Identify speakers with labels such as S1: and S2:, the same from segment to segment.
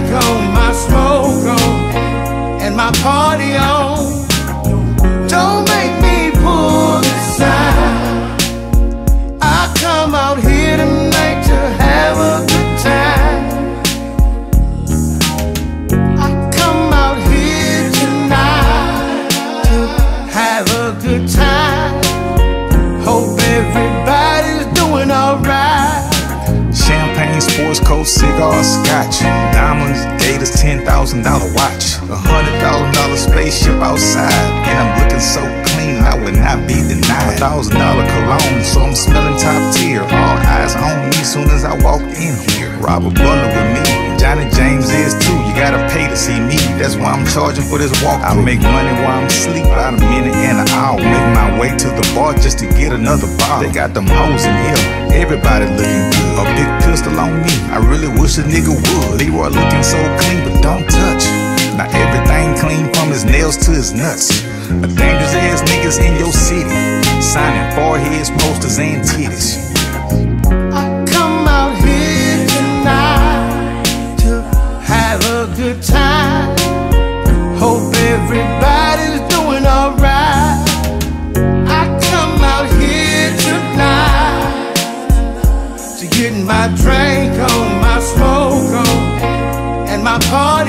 S1: drink on, my smoke on, and my party on. Force coat, cigars, scotch, diamonds, gators, ten thousand dollar watch, a hundred thousand dollar spaceship outside, and I'm looking so clean I would not be denied. Thousand dollar cologne, so I'm smelling top tier. All eyes on me soon as I walk in here. Robert Butler see me, that's why I'm charging for this walk. I make money while I'm asleep, about a minute and an hour. Make my way to the bar just to get another bottle. They got them hoes in here, everybody looking good. A big pistol on me, I really wish a nigga would. Leroy looking so clean, but don't touch. Now everything clean from his nails to his nuts. A dangerous ass niggas in your city, signing foreheads, posters, and titties.
S2: Everybody's doing alright. I come out here tonight to get my drink on, my smoke on, and my party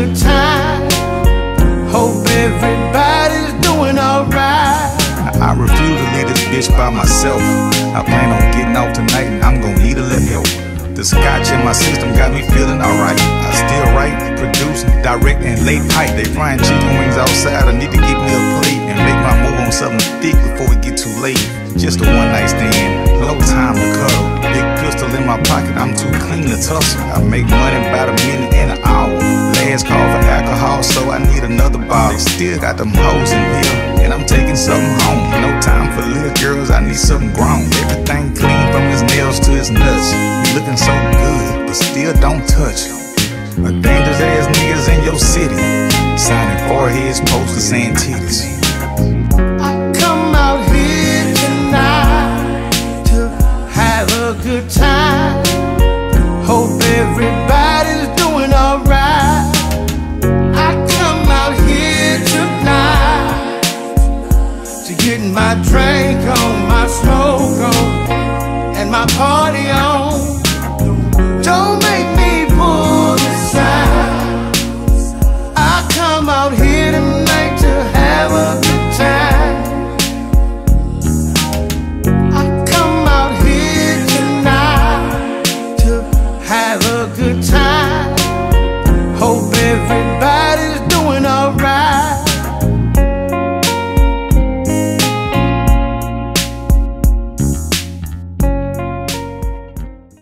S2: good time. Hope everybody's doing alright.
S1: I refuse to leave this bitch by myself. I plan on getting out tonight and I'm gonna need a little help. The scotch in my system got me feeling alright. I still write, produce, direct, and late pipe. They frying chicken wings outside. I need to get me a plate and make my move on something thick before we get too late. Just a one night stand, no time to cuddle. Big pistol in my pocket, I'm too clean to tussle. So I need another bottle. Still got them hoes in here, and I'm taking something home. No time for little girls, I need something grown. Everything clean from his nails to his nuts. You looking so good, but still don't touch. A dangerous ass niggas in your city, signing foreheads, posters, and titties.
S2: I come out here tonight to have a good time. Hope everybody's My drink on, my smoke on, and my party on. Don't